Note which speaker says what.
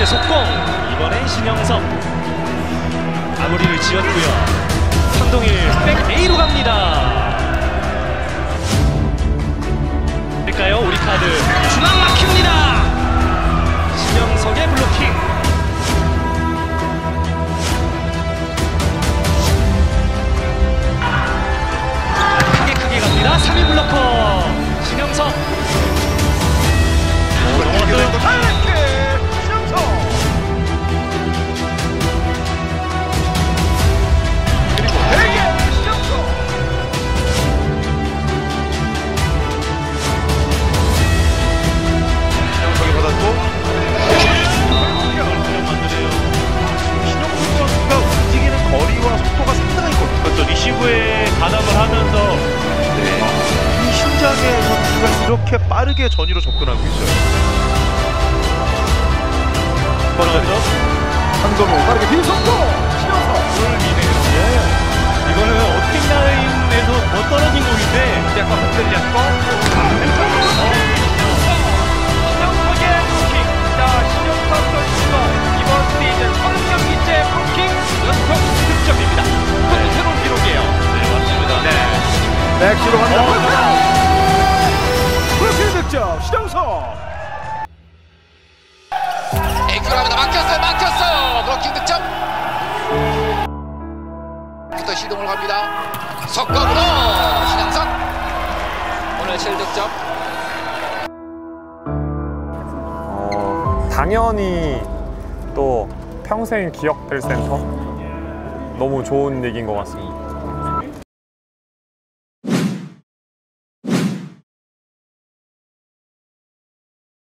Speaker 1: 번째 속공 이번엔 신영섭 마무리를 지었고요. 한동일 백 A로 갑니다. 가담을 하면서
Speaker 2: 이 신장의 선수가 이렇게 빠르게 전위로 접근하고 있어요.
Speaker 1: 걸어가죠.
Speaker 2: 한동호 빠르게 빈속도 신영석
Speaker 1: 이거는 어택 라인에서 더 떨어진 공인데
Speaker 2: 약간 흔들렸 맥시로 간다. 브로킹 득점 신영석.
Speaker 3: 에이크랍니다. 막혔어요 막혔어요. 브로킹 득점. 부터 시동을 갑니다. 석각으로 신영석. 오늘 7득점.
Speaker 4: 어, 당연히 또 평생 기억될 센터? 너무 좋은 얘기인 것 같습니다.